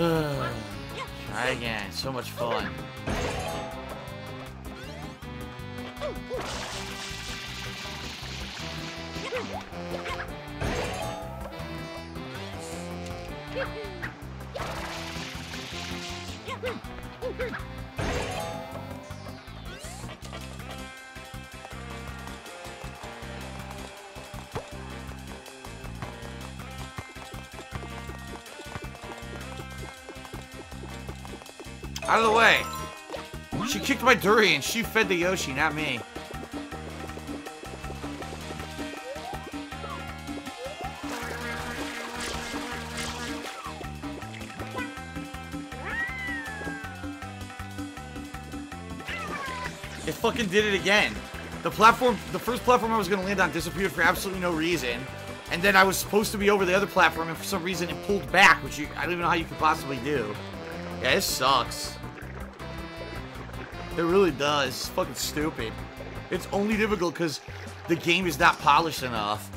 Try again. So much fun. Out of the way. She kicked my durian. She fed the Yoshi, not me. It fucking did it again. The platform, the first platform I was gonna land on disappeared for absolutely no reason. And then I was supposed to be over the other platform and for some reason it pulled back, which you, I don't even know how you could possibly do. Yeah, this sucks. It really does. It's fucking stupid. It's only difficult because the game is not polished enough.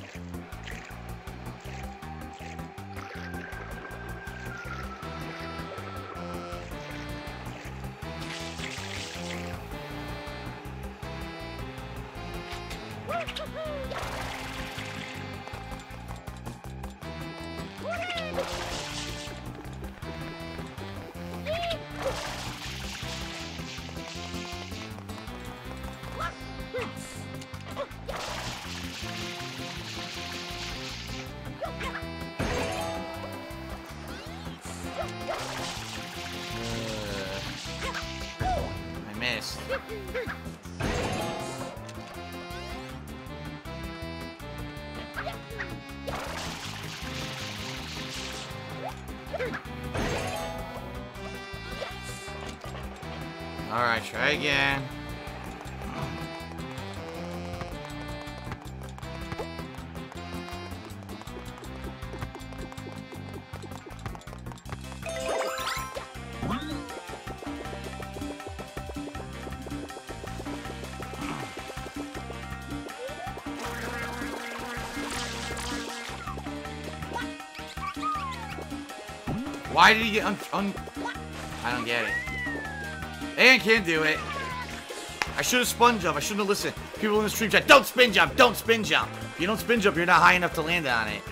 Alright, try again. Why did he get un... un I don't get it. And can't do it. I should have spun jump. I shouldn't have listened. People in the stream chat, don't spin jump, don't spin jump. If you don't spin jump, you're not high enough to land on it.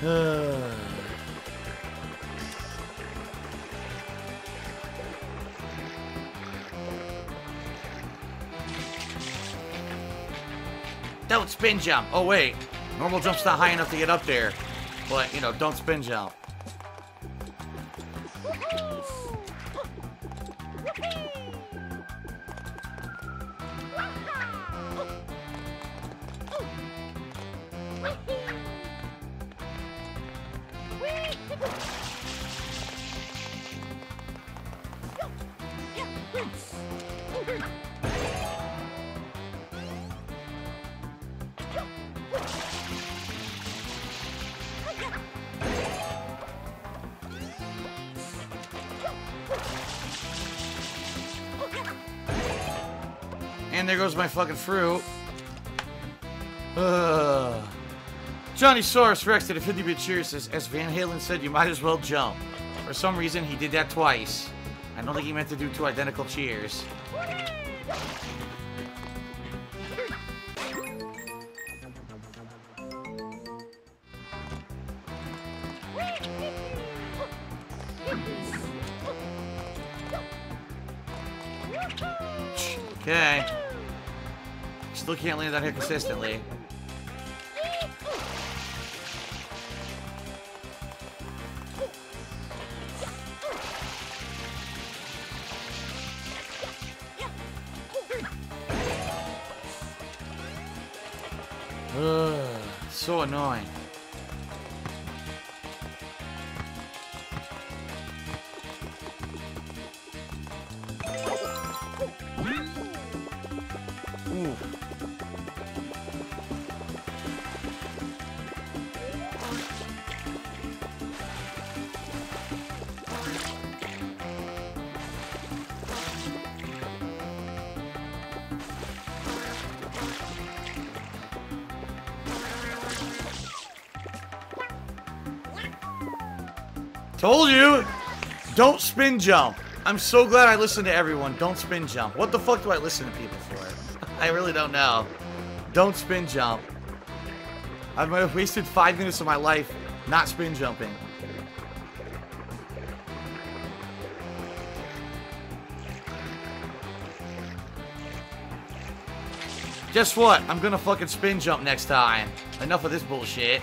don't spin jump. Oh, wait. Normal jump's not high enough to get up there. But, you know, don't spin jump. And there goes my fucking fruit. Ugh. Johnny Soros Rex did a 50 bit cheer says, as Van Halen said, you might as well jump. For some reason, he did that twice. I don't think he meant to do two identical cheers. Okay. Still can't land out here consistently. Ugh, so annoying. Ooh. Told you! Don't spin jump. I'm so glad I listened to everyone. Don't spin jump. What the fuck do I listen to people for? I really don't know. Don't spin jump. I might have wasted five minutes of my life not spin jumping. Guess what? I'm gonna fucking spin jump next time. Enough of this bullshit.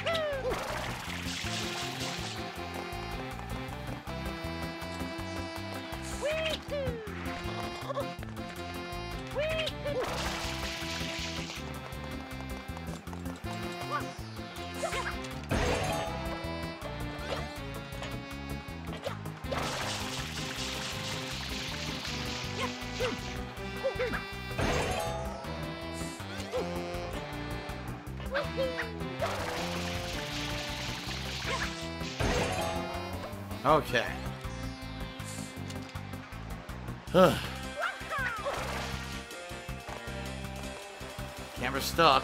Okay. Huh. Camera stuck.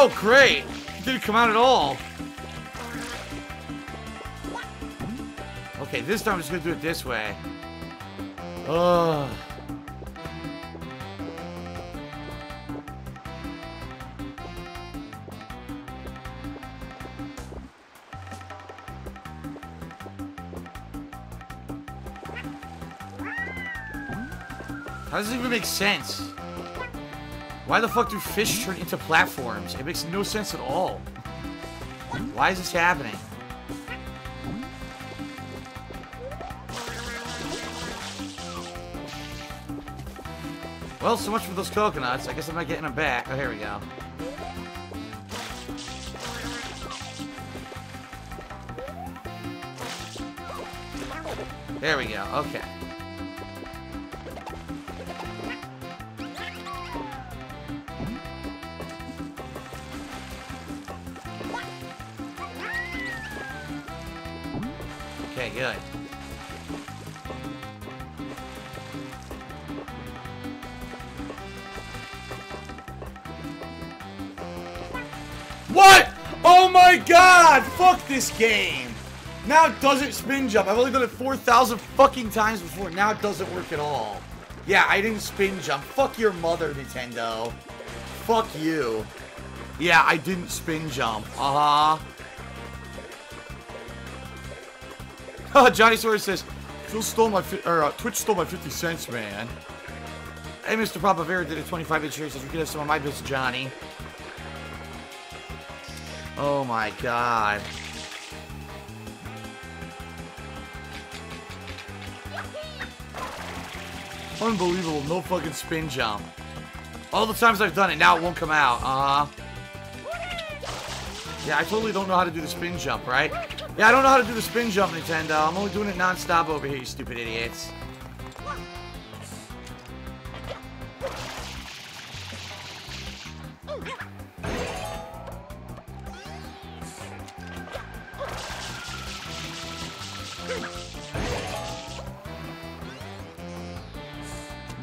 Oh, great! It didn't come out at all. Okay, this time I'm just gonna do it this way. Ugh. How does this even make sense? Why the fuck do fish turn into platforms? It makes no sense at all. Why is this happening? Well, so much for those coconuts. I guess I'm not getting them back. Oh, here we go. There we go. Okay. Good. What? Oh my god! Fuck this game! Now it doesn't spin jump. I've only done it 4,000 fucking times before. Now it doesn't work at all. Yeah, I didn't spin jump. Fuck your mother, Nintendo. Fuck you. Yeah, I didn't spin jump. Uh-huh. Johnny Sawyer says, Phil stole my, or uh, Twitch stole my 50 cents, man. Hey, Mr. Propavera did a 25 inch here. Says, you could have some of my bits, Johnny. Oh my god. Unbelievable, no fucking spin jump. All the times I've done it, now it won't come out. Uh-huh. Yeah, I totally don't know how to do the spin jump, right? Yeah, I don't know how to do the spin jump, Nintendo. I'm only doing it non-stop over here, you stupid idiots.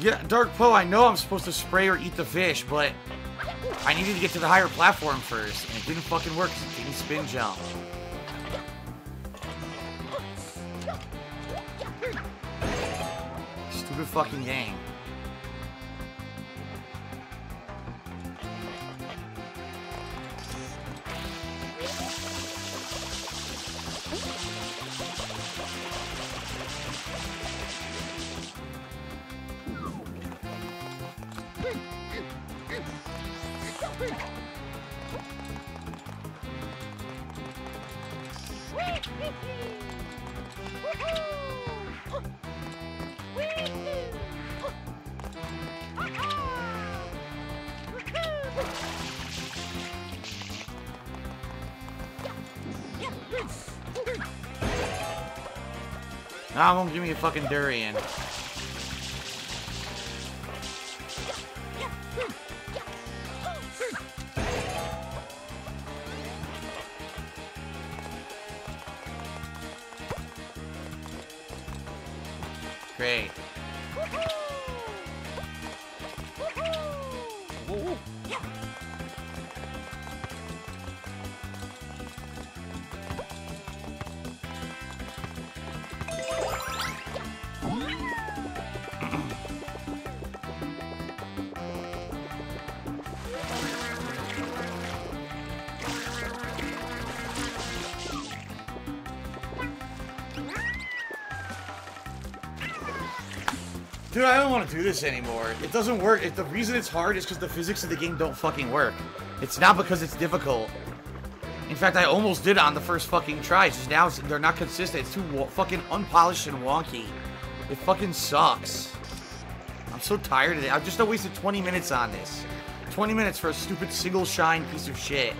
Yeah, Dark Poe, I know I'm supposed to spray or eat the fish, but I needed to get to the higher platform first, and it didn't fucking work because it didn't spin jump. Fucking game. I'm gonna give me a fucking durian. Great. Dude, I don't want to do this anymore. It doesn't work. The reason it's hard is because the physics of the game don't fucking work. It's not because it's difficult. In fact, I almost did it on the first fucking try. It's just now they're not consistent. It's too fucking unpolished and wonky. It fucking sucks. I'm so tired of it. I've just wasted 20 minutes on this. 20 minutes for a stupid single shine piece of shit.